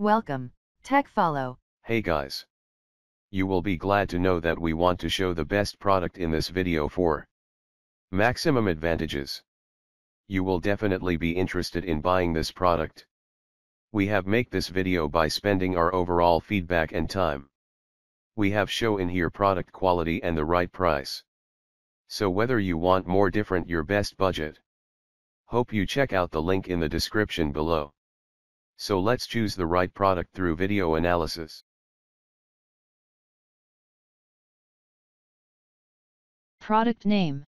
Welcome, Tech Follow. Hey guys. You will be glad to know that we want to show the best product in this video for maximum advantages. You will definitely be interested in buying this product. We have make this video by spending our overall feedback and time. We have show in here product quality and the right price. So whether you want more different your best budget. Hope you check out the link in the description below. So let's choose the right product through video analysis. Product name.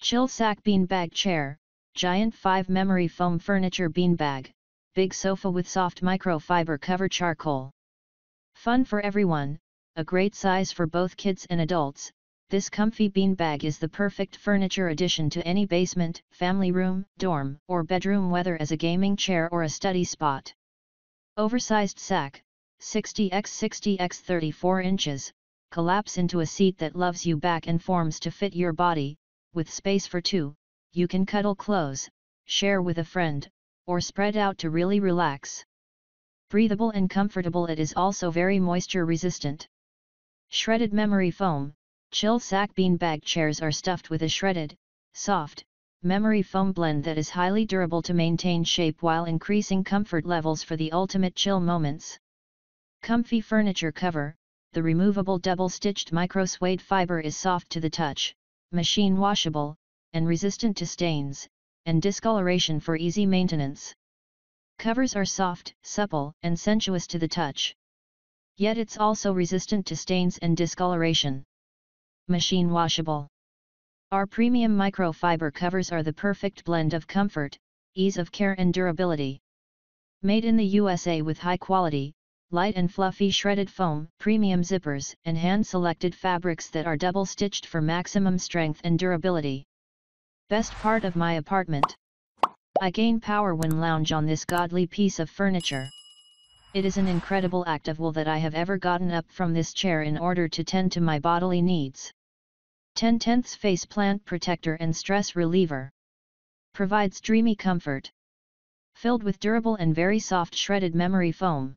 Chill Sack Beanbag Chair, Giant 5 Memory Foam Furniture Beanbag, Big Sofa with Soft Microfiber Cover Charcoal. Fun for everyone, a great size for both kids and adults, this comfy beanbag is the perfect furniture addition to any basement, family room, dorm, or bedroom whether as a gaming chair or a study spot. Oversized sack, 60x60x 34 inches, collapse into a seat that loves you back and forms to fit your body, with space for two, you can cuddle close, share with a friend, or spread out to really relax. Breathable and comfortable it is also very moisture resistant. Shredded memory foam, Chill sack beanbag chairs are stuffed with a shredded, soft, memory foam blend that is highly durable to maintain shape while increasing comfort levels for the ultimate chill moments. Comfy furniture cover, the removable double-stitched micro-suede fiber is soft to the touch, machine washable, and resistant to stains, and discoloration for easy maintenance. Covers are soft, supple, and sensuous to the touch. Yet it's also resistant to stains and discoloration machine washable. Our premium microfiber covers are the perfect blend of comfort, ease of care and durability. Made in the USA with high quality, light and fluffy shredded foam, premium zippers, and hand-selected fabrics that are double-stitched for maximum strength and durability. Best part of my apartment. I gain power when lounge on this godly piece of furniture. It is an incredible act of will that I have ever gotten up from this chair in order to tend to my bodily needs. 10 tenths face plant protector and stress reliever. Provides dreamy comfort. Filled with durable and very soft shredded memory foam.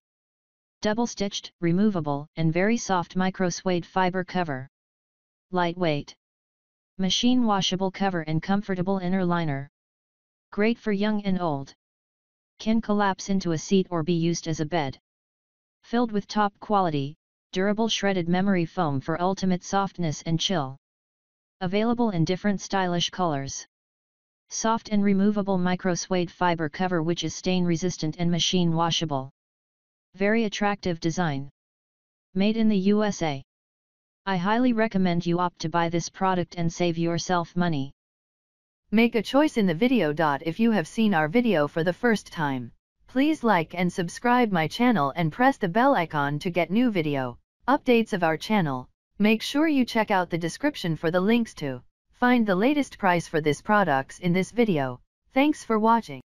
Double stitched, removable, and very soft micro suede fiber cover. Lightweight. Machine washable cover and comfortable inner liner. Great for young and old. Can collapse into a seat or be used as a bed. Filled with top quality, durable shredded memory foam for ultimate softness and chill. Available in different stylish colors. Soft and removable micro suede fiber cover which is stain resistant and machine washable. Very attractive design. Made in the USA. I highly recommend you opt to buy this product and save yourself money. Make a choice in the video. If you have seen our video for the first time, please like and subscribe my channel and press the bell icon to get new video updates of our channel. Make sure you check out the description for the links to find the latest price for this products in this video. Thanks for watching.